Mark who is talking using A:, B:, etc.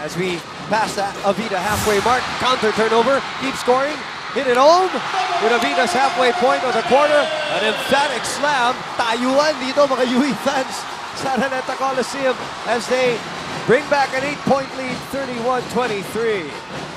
A: as we pass that Avita halfway mark. Counter turnover, keep scoring, hit it home with Avita's halfway point of the quarter. An emphatic slam. Tayuan dito mga UE fans sa Araneta Coliseum as they bring back an eight-point lead, 31-23.